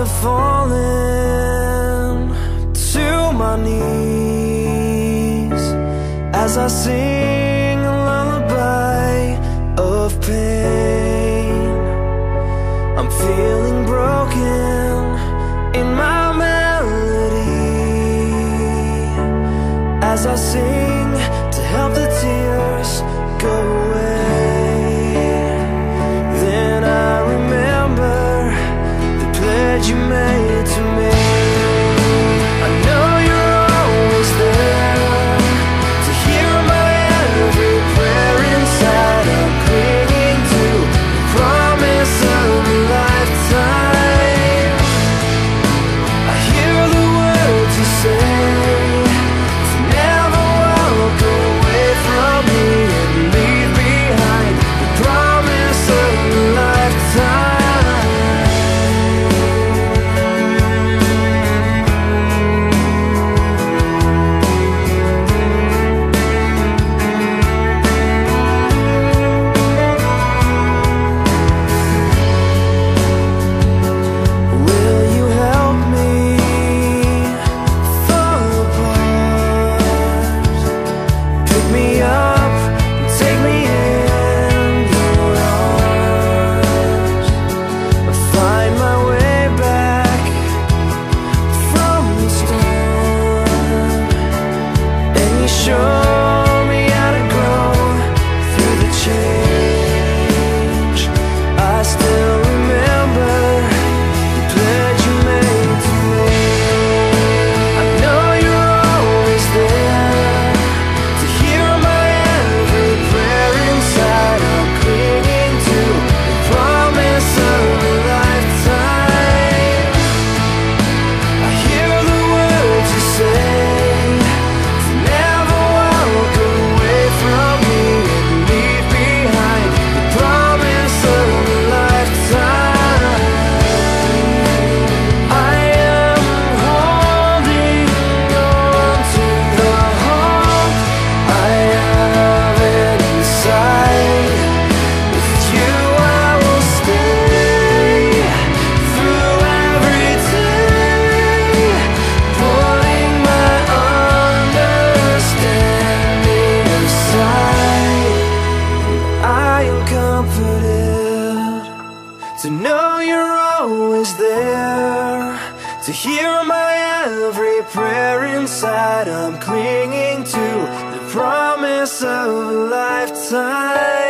you're to my knees as I sing a lullaby of pain. I'm feeling broken in my melody as I sing. To know you're always there. To hear my every prayer inside I'm clinging to the promise of a lifetime.